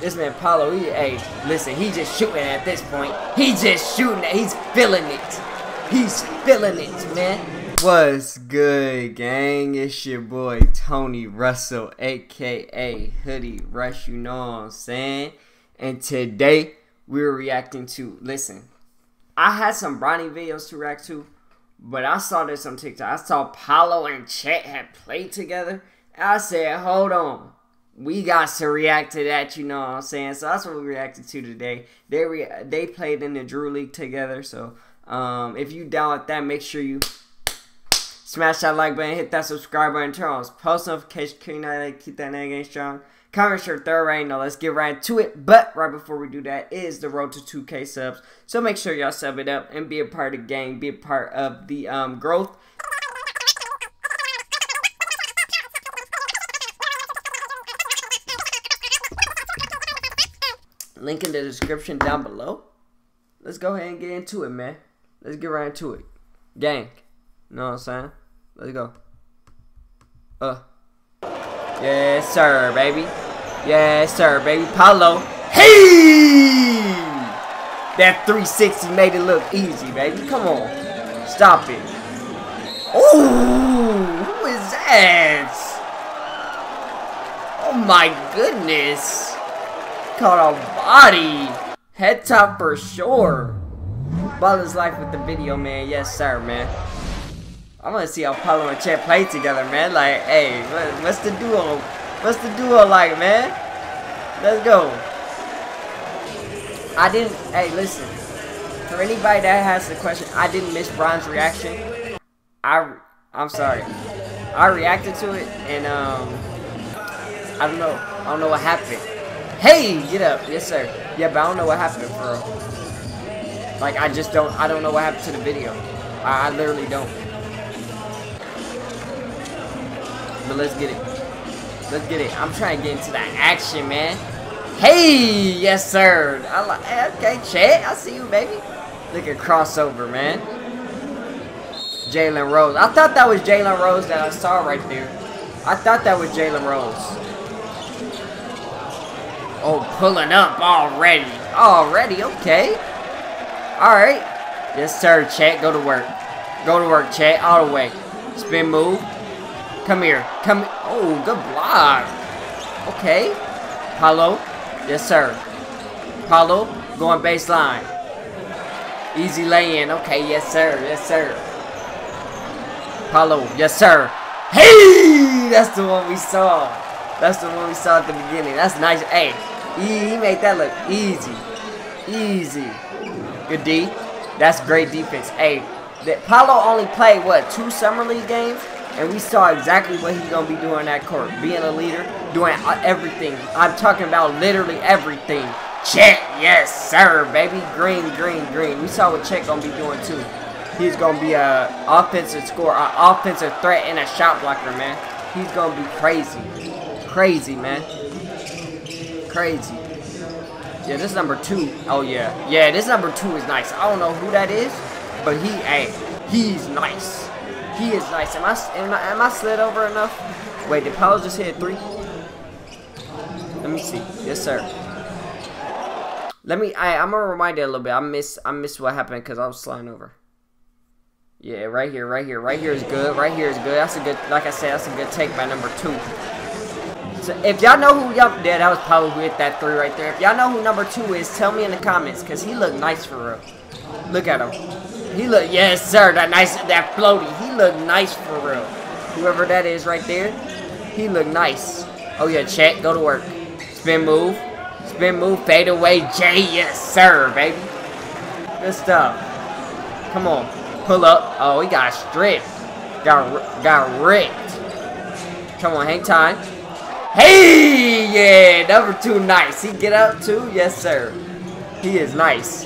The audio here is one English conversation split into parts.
This man Paolo, he, hey, listen, he just shooting at this point. He just shooting it. He's feeling it. He's feeling it, man. What's good, gang? It's your boy Tony Russell, aka Hoodie Russ. You know what I'm saying? And today we're reacting to. Listen, I had some Bronny videos to react to, but I saw this on TikTok. I saw Paolo and Chet had played together. I said, hold on we got to react to that, you know what I'm saying? So that's what we reacted to today. They re- they played in the Drew League together, so um, if you down with that, make sure you smash that like button, hit that subscribe button, turn on post notifications, keep that, keep game strong. Comment your third right Now let's get right to it. But right before we do that is the road to 2K subs. So make sure y'all sub it up and be a part of the gang, be a part of the um, growth. Link in the description down below. Let's go ahead and get into it, man. Let's get right into it. Gang. You know what I'm saying? Let's go. Uh. Yes, sir, baby. Yes, sir, baby. Paolo. Hey! That 360 made it look easy, baby. Come on. Stop it. Ooh, who is that? Oh my goodness caught a body. Head top for sure. Ballislife with the video, man. Yes, sir, man. I want to see how Paolo and Chet play together, man. Like, hey, what's the duo? What's the duo like, man? Let's go. I didn't, hey, listen. For anybody that has the question, I didn't miss Bron's reaction. I, I'm sorry. I reacted to it, and, um, I don't know. I don't know what happened. Hey, get up. Yes, sir. Yeah, but I don't know what happened, bro. Like, I just don't, I don't know what happened to the video. I, I literally don't. But let's get it. Let's get it. I'm trying to get into that action, man. Hey, yes, sir. I like, eh, okay, Chet, I see you, baby. Look at crossover, man. Jalen Rose. I thought that was Jalen Rose that I saw right there. I thought that was Jalen Rose. Oh, pulling up already. Already, okay. Alright. Yes, sir, Chet. Go to work. Go to work, Chet. All the way. Spin move. Come here. Come. Oh, good block. Okay. Paolo. Yes, sir. Paolo. Going baseline. Easy lay-in. Okay, yes, sir. Yes, sir. Paolo. Yes, sir. Hey! That's the one we saw. That's the one we saw at the beginning. That's nice. Hey, he, he made that look easy. Easy. Good D. That's great defense. Hey, that Paolo only played, what, two Summer League games? And we saw exactly what he's going to be doing that court. Being a leader, doing everything. I'm talking about literally everything. Chet, yes, sir, baby. Green, green, green. We saw what Chet going to be doing, too. He's going to be a offensive score, an offensive threat, and a shot blocker, man. He's going to be crazy. Crazy, man. Crazy. Yeah, this number two. Oh, yeah. Yeah, this number two is nice. I don't know who that is, but he, hey, he's nice. He is nice. Am I, am I, am I slid over enough? Wait, did Paolo just hit three? Let me see. Yes, sir. Let me, I, I'm going to remind you a little bit. I miss, I miss what happened because I was sliding over. Yeah, right here, right here. Right here is good. Right here is good. That's a good, like I said, that's a good take by number two. So if y'all know who y'all, yeah, that was probably hit that three right there. If y'all know who number two is, tell me in the comments, because he looked nice for real. Look at him. He look, yes, sir, that nice, that floaty. He looked nice for real. Whoever that is right there, he looked nice. Oh, yeah, Chet, go to work. Spin move. Spin move, fade away, J, yes, sir, baby. Good stuff. Come on, pull up. Oh, he got stripped. Got, got ripped. Come on, hang time. Hey, yeah, number two, nice. He get up too? Yes, sir. He is nice.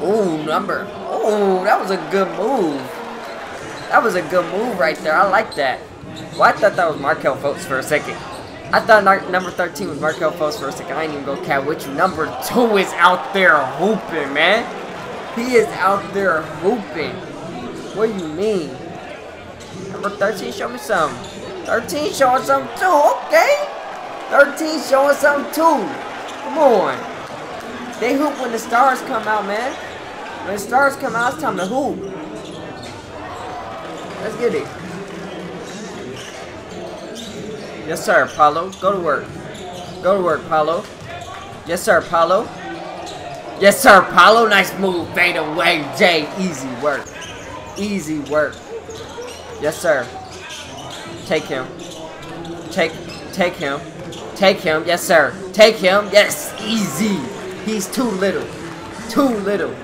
Ooh, number. Ooh, that was a good move. That was a good move right there. I like that. Well, I thought that was Markelle Fultz for a second. I thought number 13 was Markelle Fultz for a second. I ain't even go cat with you. Number 2 is out there hooping, man. He is out there hooping. What do you mean? Number 13, show me something. 13 showing something too. Okay. 13 showing something too. Come on. They hoop when the stars come out, man. When the stars come out, it's time to hoop. Let's get it. Yes, sir, Paolo. Go to work. Go to work, Paolo. Yes, sir, Paolo. Yes, sir, Paolo. Nice move. Fade away, Jay. Easy work. Easy work. Yes, sir. Take him. Take, take him. Take him. Yes, sir. Take him. Yes, easy. He's too little. Too little.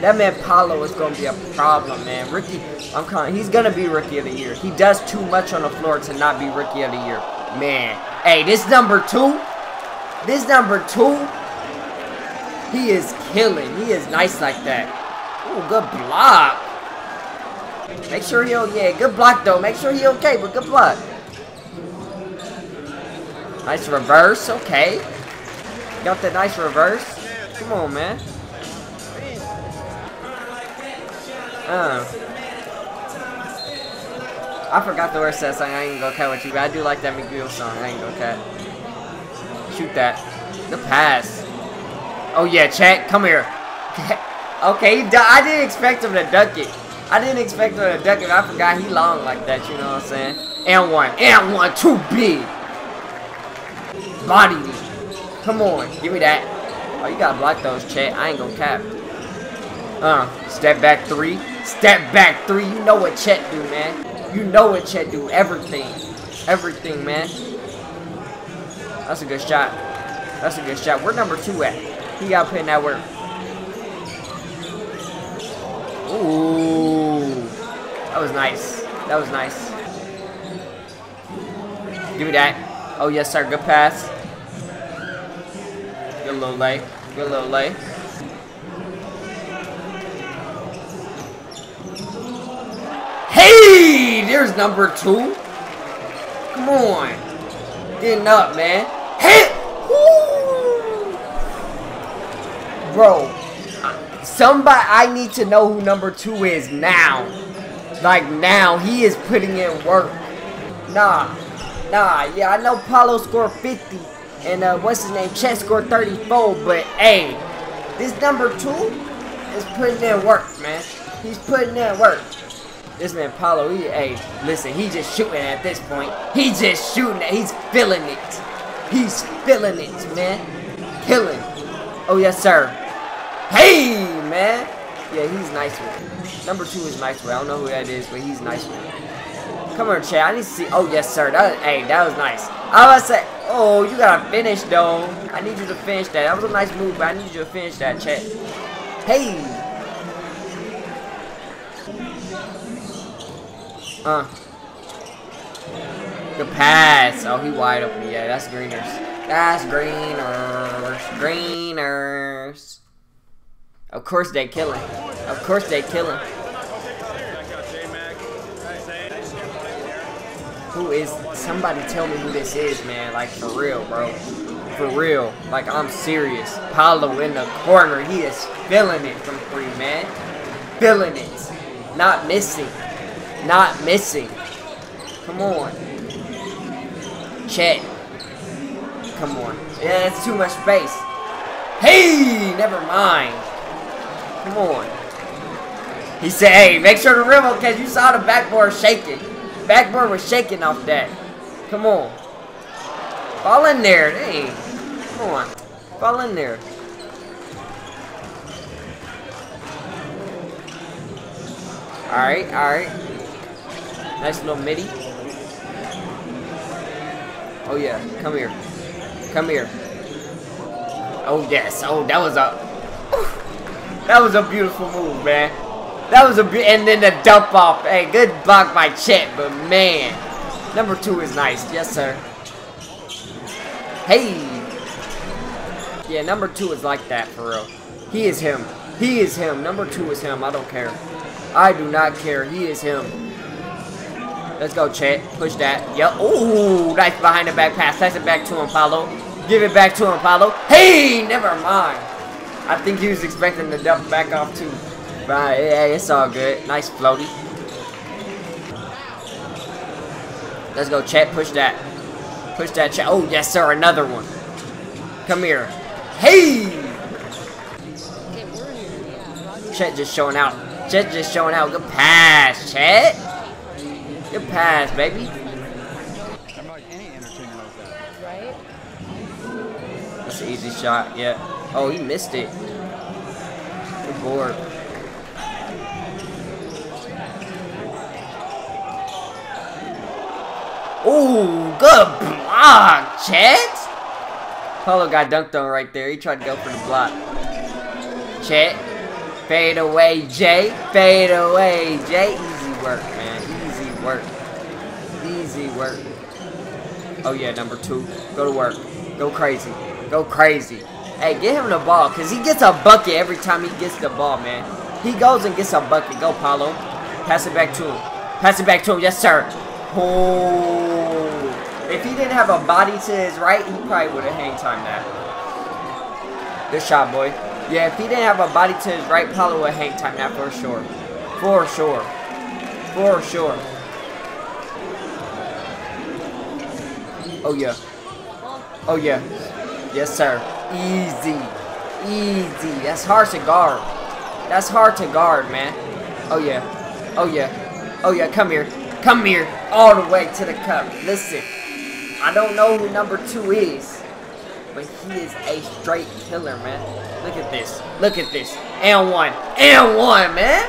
That man Paolo is to be a problem, man. Ricky, I'm calling. He's to be Rookie of the Year. He does too much on the floor to not be Rookie of the Year. Man. Hey, this number two. This number two. He is killing. He is nice like that. Ooh, good block. Make sure he okay. Yeah, good block though. Make sure he okay, but good block. Nice reverse. Okay. Got the nice reverse. Come on, man. Uh. I forgot the words that song. I ain't gonna cut with you, but I do like that McGill song. I ain't gonna cut. Shoot that. The pass. Oh yeah, Chet, come here. okay, I didn't expect him to duck it. I didn't expect him to duck it. I forgot he long like that. You know what I'm saying? And one, and one, too big. Body me. Come on, give me that. Oh, you gotta block those, Chet. I ain't gonna cap. Uh, step back three. Step back three. You know what Chet do, man. You know what Chet do. Everything. Everything, man. That's a good shot. That's a good shot. Where number two at? He got put in that work. Ooh. That was nice. That was nice. Give me that. Oh, yes, sir. Good pass. Good little lay. Good little lay. Hey! There's number two. Come on. Getting up, man. Hey! Woo! Bro. Somebody, I need to know who number two is now. Like now. He is putting in work. Nah. Nah. Yeah, I know Paolo scored 50. And uh, what's his name? Chet scored 34. But hey, this number two is putting in work, man. He's putting in work. This man Paolo, he, hey, listen, he just shooting at this point. He just shooting it. He's feeling it. He's feeling it, man. Killing. Oh, yes, sir. Hey, man. Yeah, he's nice with it. Number two is nice with I don't know who that is, but he's nice with it. Come on, Chet. I need to see. Oh, yes, sir. That, hey, that was nice. I was say, oh, you gotta finish, though. I need you to finish that. That was a nice move, but I need you to finish that, Chet. Hey. Uh. The pass. Oh, he wide open. Yeah, that's greeners. That's greeners. Greeners. Of course they kill him. Of course they kill him. Who is... Somebody tell me who this is, man. Like, for real, bro. For real. Like, I'm serious. Paolo in the corner. He is feeling it from three, man. Feeling it. Not missing. Not missing. Come on. Chet. Come on. Yeah, that's too much space. Hey, never mind. Come on. He said, hey, make sure the rim because You saw the backboard shaking. Backboard was shaking off that. Come on. Fall in there. Hey. Come on. Fall in there. Alright, alright. Nice little midi. Oh yeah, come here. Come here. Oh yes, oh that was a that was a beautiful move, man. That was a and then the dump off. Hey, good block by Chet, but man, number two is nice. Yes, sir. Hey. Yeah, number two is like that for real. He is him. He is him. Number two is him. I don't care. I do not care. He is him. Let's go, Chet. Push that. Yep. Ooh, nice behind the back pass. Pass it back to him, Paolo. Give it back to him. Hey, never mind. I think he was expecting the dump back off too. But yeah, it's all good. Nice floaty. Let's go, Chet. Push that. Push that Chet. Oh, yes, sir. Another one. Come here. Hey! Chet just showing out. Chet just showing out. Good pass, Chet. Good pass, baby. That's an easy shot. Yeah. Oh, he missed it. Good board. Ooh, good block, Chet. Paolo got dunked on right there. He tried to go for the block. Chet. Fade away, Jay. Fade away, Jay. Easy work, man. Easy work. Easy work. Oh, yeah, number two. Go to work. Go crazy. Go crazy. Hey, get him the ball, because he gets a bucket every time he gets the ball, man. He goes and gets a bucket. Go, Paolo. Pass it back to him. Pass it back to him. Yes, sir. Oh. If he didn't have a body to his right, he probably would have hang time that. Good shot, boy. Yeah, if he didn't have a body to his right, Paolo would hang time that for sure. For sure. For sure. Oh, yeah. Oh, yeah. Yes, sir. Easy. Easy. That's hard to guard. That's hard to guard, man. Oh, yeah. Oh, yeah. Oh, yeah. Come here. Come here. All the way to the cup. Listen. I don't know who number two is. But he is a straight killer, man. Look at this. Look at this. And one. And one, man.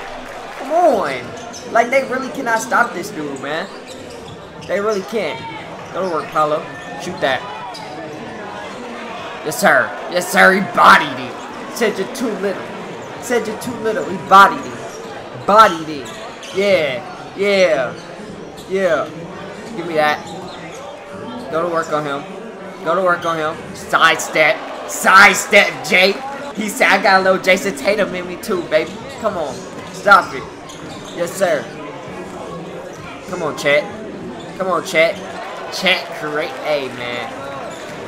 Come on. Like, they really cannot stop this dude, man. They really can't. Go to work, Paolo. Shoot that. Yes, sir. Yes, sir. He bodied him. Said you're too little. Said you're too little. He bodied him. Bodied him. Yeah. Yeah. Yeah. Give me that. Go to work on him. Go to work on him. Sidestep. Sidestep, Jay. He said, I got a little Jayson Tatum in me too, baby. Come on. Stop it. Yes, sir. Come on, Chet. Come on, Chet. Chet, great. Hey, man.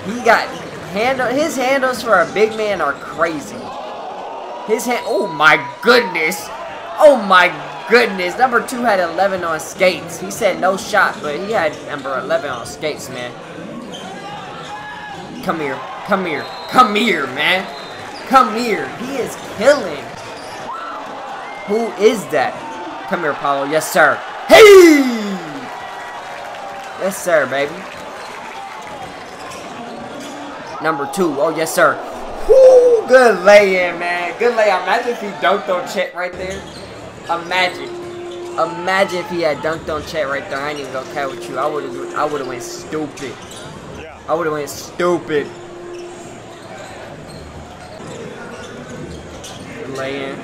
He got handle. His handles for a big man are crazy. His hand. Oh my goodness. Oh my goodness. Number two had 11 on skates. He said no shot, but he had number 11 on skates, man. Come here. Come here. Come here, man. Come here. He is killing. Who is that? Come here, Paolo. Yes, sir. Hey! Yes, sir, baby. Number two. Oh, yes, sir. Good lay-in, man. Good lay. Imagine if he dunked on Chet right there. Imagine. Imagine if he had dunked on Chet right there. I ain't even gonna care with you. I would have. I would have went stupid. I would have went stupid. Lay in.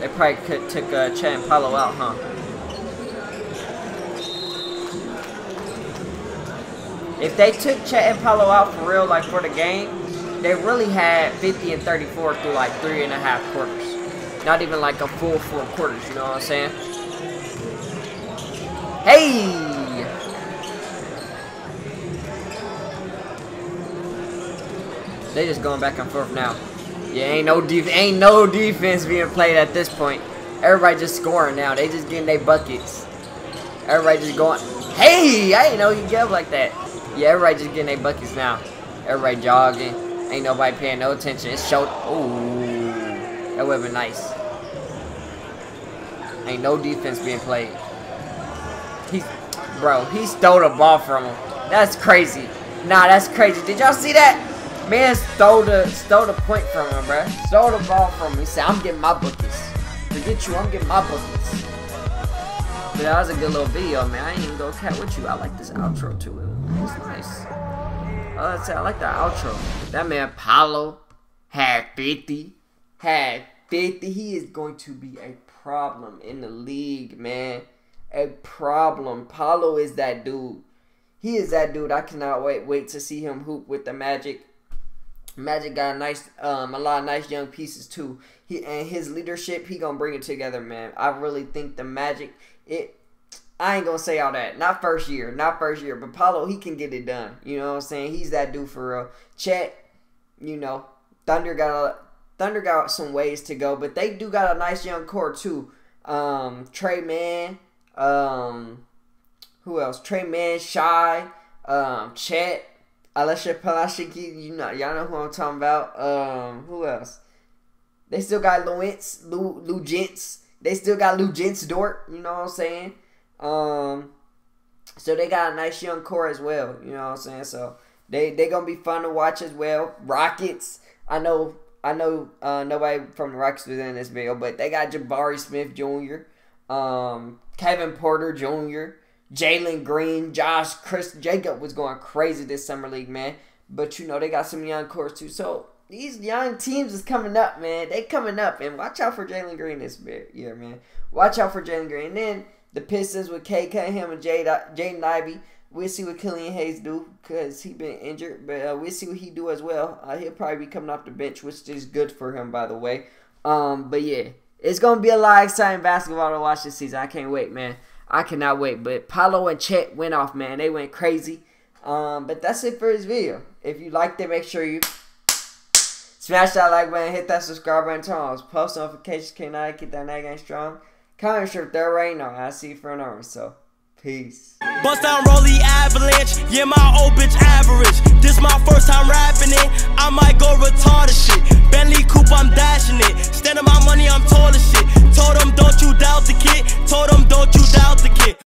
They probably could took uh, Chet and Paolo out, huh? If they took Chet and Paolo out for real, like for the game, they really had 50 and 34 through like three and a half quarters. Not even like a full four quarters, you know what I'm saying? Hey! They just going back and forth now. Yeah, ain't no def ain't no defense being played at this point. Everybody just scoring now. They just getting their buckets. Everybody just going. Hey, I didn't know you get up like that. Yeah, everybody just getting their buckets now. Everybody jogging. Ain't nobody paying no attention. It's showed. Ooh, that would have been nice. Ain't no defense being played. He's, bro, he stole the ball from him. That's crazy. Nah, that's crazy. Did y'all see that? Man stole the stole the point from him, bro. Stole the ball from him. He said, I'm getting my bookies. Forget you, I'm getting my buckets." But that was a good little video, man. I ain't even go cat with you. I like this outro too. It was nice. I like, I like that outro. That man Paolo had 50. Had 50. He is going to be a problem in the league, man. A problem. Paolo is that dude. He is that dude. I cannot wait wait to see him hoop with the Magic. Magic got a nice, um, a lot of nice young pieces too. He and his leadership, he gonna bring it together, man. I really think the Magic, it. I ain't gonna say all that. Not first year, not first year, but Paolo, he can get it done. You know what I'm saying? He's that dude for real. Chet, you know, Thunder got Thunder got some ways to go, but they do got a nice young core too. Um, Tre Mann, um, who else? Tre Mann, Shai, um, Chet, Alessia Palashiki, you know, y'all know who I'm talking about. Um, who else? They still got Lewis, Lou, Luguentz. They still got Luguentz Dort. You know what I'm saying? Um, so they got a nice young core as well. You know what I'm saying? So they they gonna be fun to watch as well. Rockets. I know I know uh, nobody from the Rockets was in this video, but they got Jabari Smith Jr., um, Kevin Porter Jr., Jalen Green, Josh, Chris Jacob was going crazy this summer league, man. But you know they got some young cores too. So these young teams is coming up, man. They coming up, and watch out for Jalen Green this year, man. Watch out for Jalen Green. And then the Pistons with Cade Cunningham and Jaden Ivey. We'll see what Killian Hayes do because he been injured, but uh, we'll see what he do as well. Uh, he'll probably be coming off the bench, which is good for him, by the way. Um, but yeah, it's gonna be a lot of exciting basketball to watch this season. I can't wait, man. I cannot wait. But Paolo and Chet went off, man. They went crazy. Um, but that's it for this video. If you liked it, make sure you smash that like button, hit that subscribe button, turn on post notifications, can I get that night game strong. Comment strip there right now. I'll see you for an hour, so peace. Bust down Rolly Avalanche, yeah, my old bitch average. This my first time rapping it, I might go retarded shit. Bentley coupe, I'm dashing it. Standing my money, I'm tall as shit. Told them, don't you doubt the kid. Told them, don't you doubt the kid.